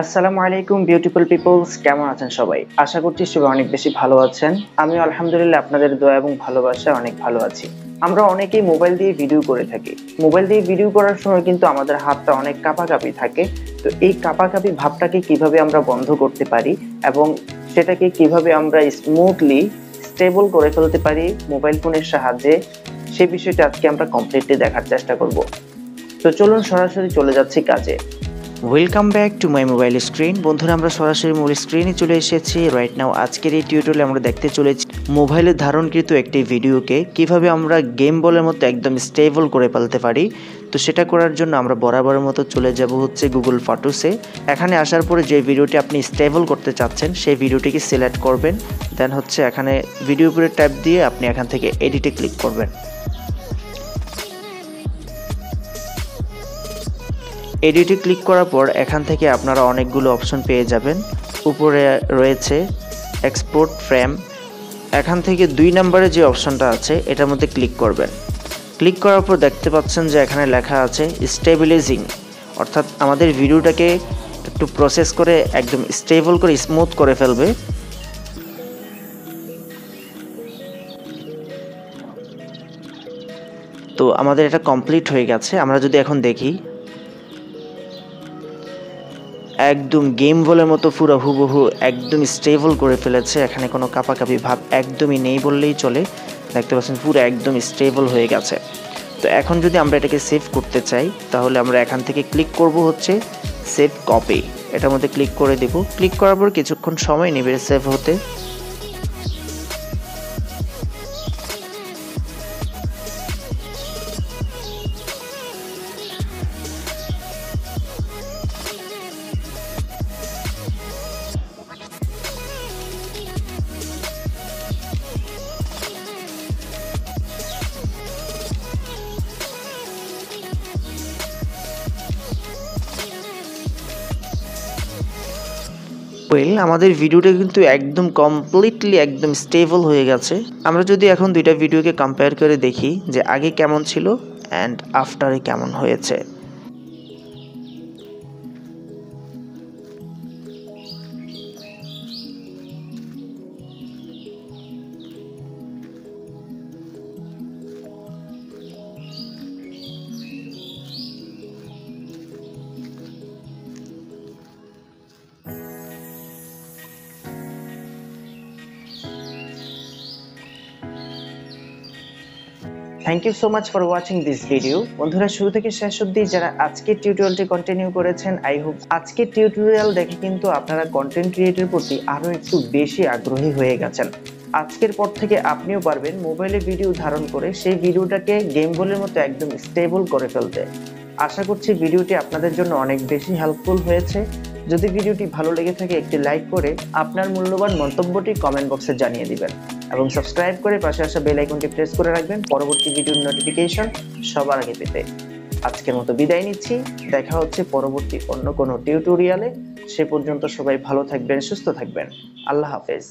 আসসালামু আলাইকুম beautiful people's কেমন আছেন সবাই? আশা করছি সবাই অনেক বেশি ভালো আছেন। আমি আলহামদুলিল্লাহ আপনাদের দোয়া এবং ভালোবাসা অনেক ভালো আছি। আমরা অনেকেই মোবাইল দিয়ে ভিডিও করে থাকি। মোবাইল দিয়ে ভিডিও করার সময় কিন্তু আমাদের হাতটা অনেক কাঁপাকাঁপি থাকে। তো এই কাঁপাকাঁপি ভাবটাকে কীভাবে আমরা বন্ধ করতে পারি এবং সেটাকে কীভাবে আমরা স্মুথলি স্টেবল করে ফেলতে পারি মোবাইল ফোনের সাহায্যে সেই বিষয়টা আজকে আমরা কমপ্লিটলি দেখার চেষ্টা করব। তো চলুন সরাসরি চলে যাচ্ছি কাজে। Welcome back to my mobile screen বন্ধুরা, আমরা সরাসরি মোবাইল স্ক্রিনে চলে এসেছি। রাইট নাও আজকের এই টিউটোরিয়ালে আমরা দেখতে চলেছি মোবাইলে ধারণকৃত একটি ভিডিওকে কীভাবে আমরা গেম বলের মতো একদম স্টেবল করে ফেলতে পারি। তো সেটা করার জন্য আমরা বরাবরের মতো চলে যাব হচ্ছে গুগল ফটোসে এখানে আসার পরে যে ভিডিওটি আপনি স্টেবল করতে চাচ্ছেন, সেই ভিডিওটিকে সিলেক্ট করবেন। দেন হচ্ছে এখানে ভিডিও উপরে ট্যাপ দিয়ে আপনি এখান থেকে এডিটে ক্লিক করবেন। এডিটে ক্লিক করার পর এখান থেকে আপনারা অনেকগুলো অপশন পেয়ে যাবেন। উপরে রয়েছে এক্সপোর্ট ফ্রেম এখান থেকে দুই নম্বরে যে অপশনটা আছে, এটার মধ্যে ক্লিক করবেন। ক্লিক করার পর দেখতে পাচ্ছেন যে এখানে লেখা আছে স্টেবিলাইজিং অর্থাৎ আমাদের ভিডিওটাকে একটু প্রসেস করে, একদম স্টেবল করে স্মুথ করে ফেলবে। তো আমাদের এটা কমপ্লিট হয়ে গেছে। আমরা যদি এখন দেখি একদম গেম বলের মতো পুরো হুবহু একদম স্টেবল করে ফেলেছে। এখানে কোনো কাপাকাপি ভাব একদমই নেই বললেই চলে। দেখতে পাচ্ছেন পুরো একদম স্টেবল হয়ে গেছে। তো এখন যদি আমরা এটাকে সেভ করতে চাই, তাহলে আমরা এখান থেকে ক্লিক করব হচ্ছে সেভ কপি এটার মধ্যে ক্লিক করে দেব। ক্লিক করার পর কিছুক্ষণ সময় নেবে সেভ হতে। ওয়েল আমাদের ভিডিওটা কিন্তু একদম কমপ্লিটলি একদম স্টেবল হয়ে গেছে। আমরা যদি এখন দুইটা ভিডিওকে কম্পেয়ার করে দেখি যে আগে কেমন ছিল অ্যান্ড আফটারে কেমন হয়েছে। Thank you so much for watching this video বন্ধুরা, শুরু থেকে শেষ অবধি যারা আজকের টিউটোরিয়ালটি কন্টিনিউ করেছেন আই হোপ আজকের টিউটোরিয়াল দেখে কিন্তু আপনারা কন্টেন্ট ক্রিয়েটের প্রতি আরও একটু বেশি আগ্রহী হয়ে গেছেন। আজকের পর থেকে আপনিও পারবেন মোবাইলে ভিডিও ধারণ করে সেই ভিডিওটাকে গেম বলের মতো একদম স্টেবল করে ফেলতে। আশা করছি ভিডিওটি আপনাদের জন্য অনেক বেশি হেল্পফুল হয়েছে। যদি ভিডিওটি ভালো লেগে থাকে একটি লাইক করে আপনার মূল্যবান মন্তব্যটি কমেন্ট বক্সে জানিয়ে দিবেন। এবং সাবস্ক্রাইব করে পাশে আসা বেল আইকনটি প্রেস করে রাখবেন। পরবর্তী ভিডিওর নোটিফিকেশন সবার আগে পেতে। আজকের মতো বিদায় নিচ্ছি। দেখা হচ্ছে পরবর্তী অন্য কোনো টিউটোরিয়ালে সে পর্যন্ত সবাই ভালো থাকবেন, সুস্থ থাকবেন। আল্লাহ হাফেজ।